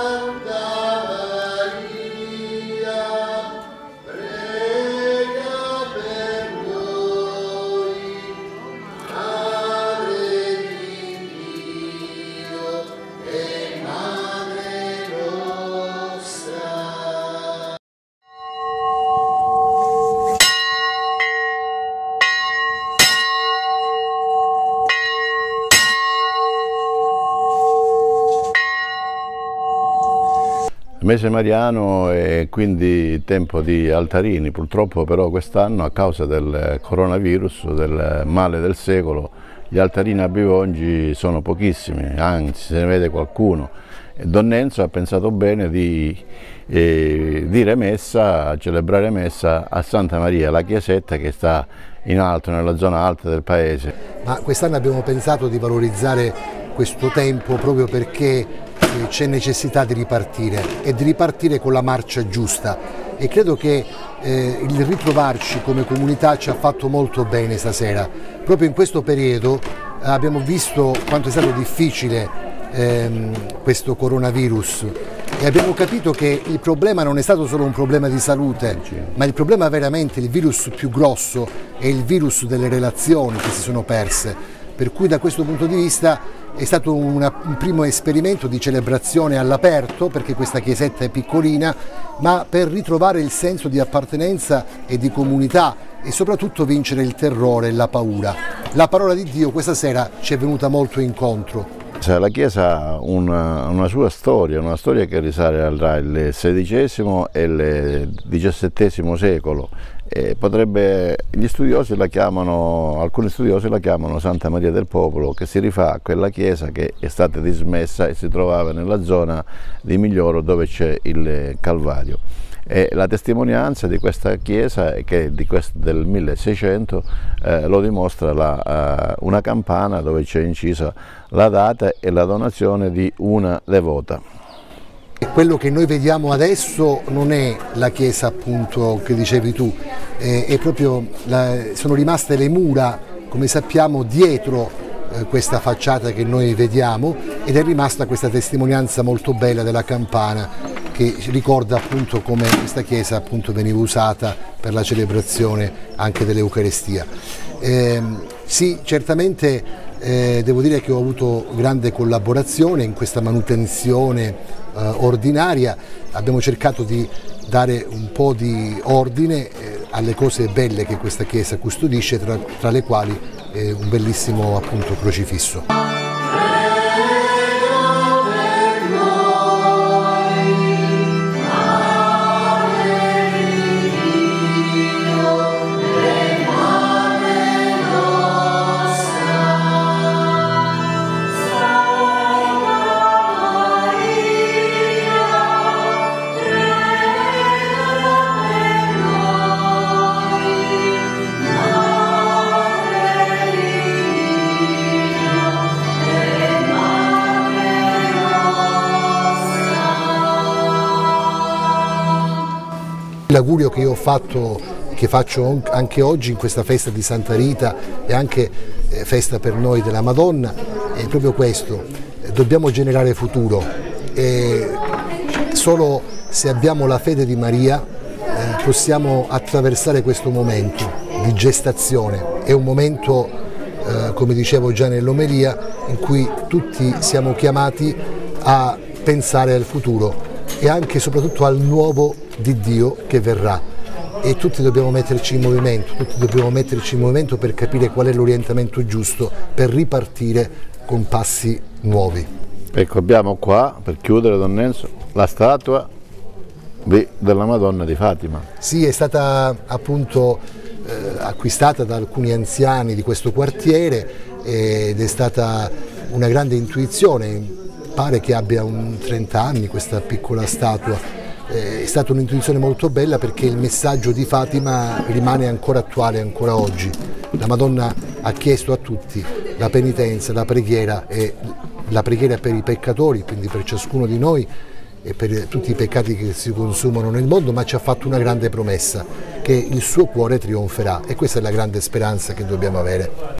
and Mese mariano e quindi tempo di altarini, purtroppo però quest'anno a causa del coronavirus, del male del secolo, gli altarini a Bivongi sono pochissimi, anzi se ne vede qualcuno. Don Enzo ha pensato bene di eh, dire messa, celebrare messa a Santa Maria, la chiesetta che sta in alto, nella zona alta del paese. Ma quest'anno abbiamo pensato di valorizzare questo tempo proprio perché c'è necessità di ripartire e di ripartire con la marcia giusta e credo che eh, il ritrovarci come comunità ci ha fatto molto bene stasera. Proprio in questo periodo abbiamo visto quanto è stato difficile ehm, questo coronavirus e abbiamo capito che il problema non è stato solo un problema di salute, ma il problema veramente, il virus più grosso è il virus delle relazioni che si sono perse. Per cui da questo punto di vista è stato un primo esperimento di celebrazione all'aperto, perché questa chiesetta è piccolina, ma per ritrovare il senso di appartenenza e di comunità e soprattutto vincere il terrore e la paura. La parola di Dio questa sera ci è venuta molto incontro. La Chiesa ha una, una, sua storia, una storia che risale al XVI e il XVII secolo. Potrebbe, studiosi chiamano, alcuni studiosi la chiamano Santa Maria del Popolo, che si rifà a quella chiesa che è stata dismessa e si trovava nella zona di Miglioro dove c'è il Calvario. E la testimonianza di questa chiesa, che questo, del 1600, eh, lo dimostra la, uh, una campana dove c'è incisa la data e la donazione di una devota. Quello che noi vediamo adesso non è la chiesa appunto che dicevi tu, eh, la, sono rimaste le mura, come sappiamo, dietro eh, questa facciata che noi vediamo ed è rimasta questa testimonianza molto bella della campana che ricorda appunto come questa chiesa appunto veniva usata per la celebrazione anche dell'Eucarestia. Eh, sì, certamente eh, devo dire che ho avuto grande collaborazione in questa manutenzione eh, ordinaria, abbiamo cercato di dare un po' di ordine eh, alle cose belle che questa chiesa custodisce, tra, tra le quali eh, un bellissimo appunto crocifisso. L'augurio che io ho fatto, che faccio anche oggi in questa festa di Santa Rita e anche eh, festa per noi della Madonna è proprio questo, dobbiamo generare futuro. E solo se abbiamo la fede di Maria eh, possiamo attraversare questo momento di gestazione, è un momento eh, come dicevo già nell'omelia in cui tutti siamo chiamati a pensare al futuro e anche e soprattutto al nuovo di Dio che verrà e tutti dobbiamo metterci in movimento, tutti dobbiamo metterci in movimento per capire qual è l'orientamento giusto per ripartire con passi nuovi. Ecco abbiamo qua, per chiudere Don Enzo, la statua di, della Madonna di Fatima. Sì, è stata appunto eh, acquistata da alcuni anziani di questo quartiere ed è stata una grande intuizione, pare che abbia un 30 anni questa piccola statua. Eh, è stata un'intuizione molto bella perché il messaggio di Fatima rimane ancora attuale ancora oggi. La Madonna ha chiesto a tutti la penitenza, la preghiera e la preghiera per i peccatori, quindi per ciascuno di noi e per tutti i peccati che si consumano nel mondo, ma ci ha fatto una grande promessa, che il suo cuore trionferà e questa è la grande speranza che dobbiamo avere.